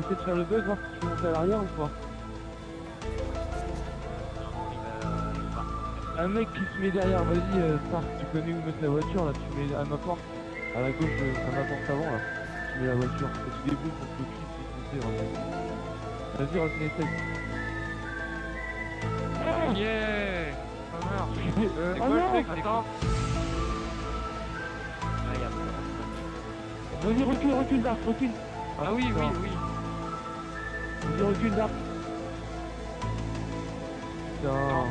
essayer de faire le bug, voir si tu peux monter à l'arrière ou pas. Un mec qui se met derrière, vas-y, euh, tu connais où mettre la voiture, là, tu mets à ma porte, à la gauche, euh, à ma porte avant, là. Tu mets la voiture, et tu débrouilles pour que le clip puisse monter. Vas-y, René, essaye. Yeah Ça marche. Euh, Ah quoi le non, truc, c'est attends. Ah. Vas-y, recule, recule, Dark, recule. Ah oui, oui, oui. Vas-y, recule, Dark. Putain.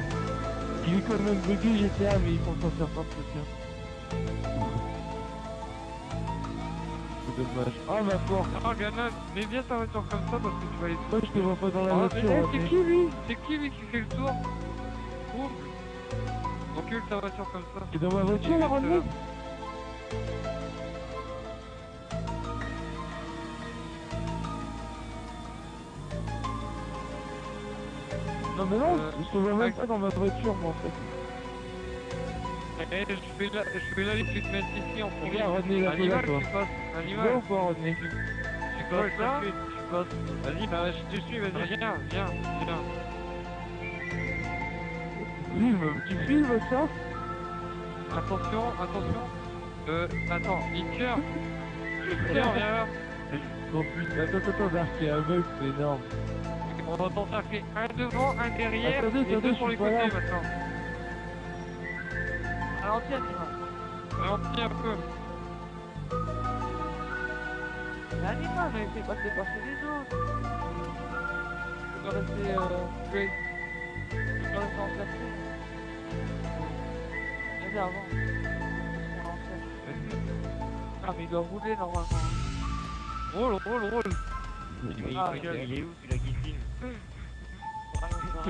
Il est quand même bugué GTA, mais il pense en faire pas de truc. C'est dommage. Ah, ma porte. Oh, Ganon, mets bien ta voiture comme ça parce que tu vas aller Moi, je te vois pas dans la Ah, voiture. mais, c'est qui lui? C'est qui lui qui fait le tour? Ouh. Recule ta voiture comme ça. T'es dans ma voiture, là, Non, mais non, Euh, je te vois même ouais. pas dans ma voiture, moi, en fait. Eh, je fais la, je fais la liste, tu te mets ici en premier. Regarde, René, là, Animal, toi. tu passes. Tu Animal, vois ou tu Ouais, passes ça là Tu passes. Vas-y, bah je te suis, vas-y. Viens, viens, viens. Filme, tu filmes ça Attention, attention. Euh, attends, Hitler. Hitler, viens là. Oh putain, attends, attends, attends, Dark, il y a un bug, c'est énorme. On va t'en cercler un devant, un derrière, Attendez, et attendez, deux je sur les pas côtés là. maintenant. Ralentis, animal. Ralentis un peu. Mais animal, mais fais pas dépasser les autres. Tu dois rester, euh, great. Tu dois rester en cercle. Viens avant. Fait. Ah, mais il doit rouler normalement. Roule, roule, roule. Ah, il est où celui-là qui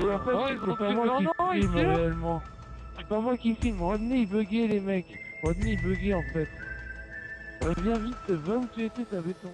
C'est pas moi qui non, filme réellement. C'est pas moi qui filme, Rodney il buguait les mecs. Rodney il buguait en fait. Euh, viens vite, va où tu étais, t'avais ton...